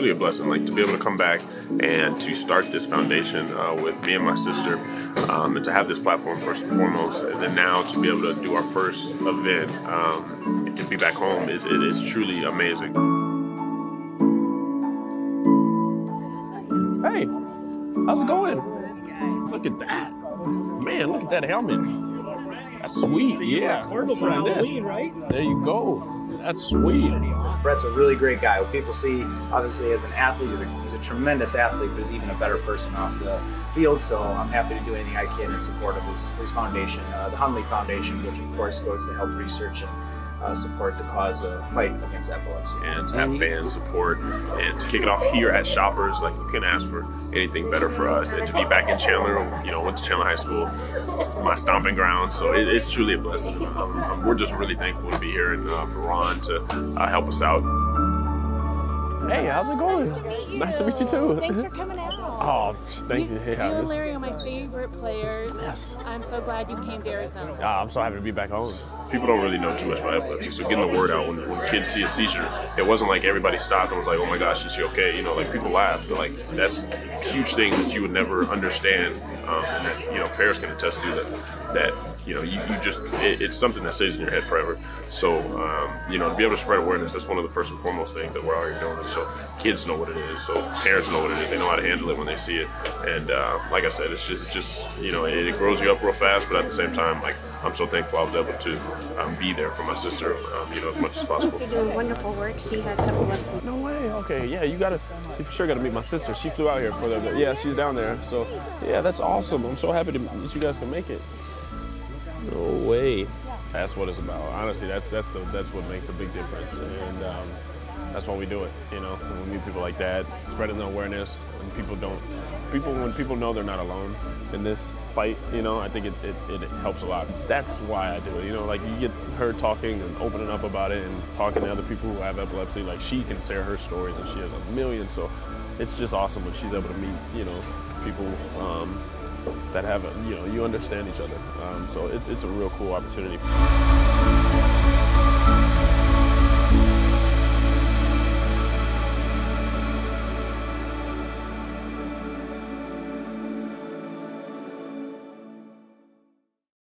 truly a blessing. Like to be able to come back and to start this foundation uh, with me and my sister, um, and to have this platform first and foremost, and then now to be able to do our first event um, and be back home is it is truly amazing. Hey, how's it going? Look at that. Man, look at that helmet. That's sweet. Yeah. Sign right? There you go. That's sweet. Brett's a really great guy. What people see, obviously, as an athlete, he's a, he's a tremendous athlete, but he's even a better person off the field. So I'm happy to do anything I can in support of his, his foundation, uh, the Hundley Foundation, which of course goes to help research and uh, support the cause of fight against epilepsy. And to have fan support and to kick it off here at Shoppers, like you can ask for anything better for us. And to be back in Chandler, you know, went to Chandler High School, it's my stomping ground. So it, it's truly a blessing. Um, we're just really thankful to be here and uh, for Ron to uh, help us out. Hey, how's it going? Nice to meet you. Nice to meet you too. Thanks for coming out. Oh, thank you. You, Yeah, you and Larry are my favorite players. Yes. I'm so glad you came to Arizona. I'm so happy to be back home. People don't really know too much about epilepsy, so getting the word out when, when kids see a seizure, it wasn't like everybody stopped and was like, "Oh my gosh, is she okay?" You know, like people laugh, but like that's a huge thing that you would never understand, um, and that you know parents can attest to that. That you know, you, you just it, it's something that stays in your head forever. So um, you know, to be able to spread awareness, that's one of the first and foremost things that we're already doing. So kids know what it is, so parents know what it is. They know how to handle it when they see it, and uh, like I said, it's just it's just you know, it, it grows you up real fast, but at the same time, like I'm so thankful I was able to um, be there for my sister, um, you know, as much as possible. You're doing wonderful work. She has epilepsy. No way. Okay. Yeah, you gotta. You for sure gotta meet my sister. She flew out here for the. Yeah, she's down there. So, yeah, that's awesome. I'm so happy to, that you guys can make it. No way. That's what it's about. Honestly, that's that's the that's what makes a big difference, and um, that's why we do it. You know, when we meet people like that, spreading the awareness, and people don't. People when people know they're not alone in this fight, you know, I think it, it, it helps a lot. That's why I do it. You know, like you get her talking and opening up about it and talking to other people who have epilepsy. Like she can share her stories, and she has a million. So it's just awesome when she's able to meet, you know, people um, that have, a, you know, you understand each other. Um, so it's it's a real cool opportunity.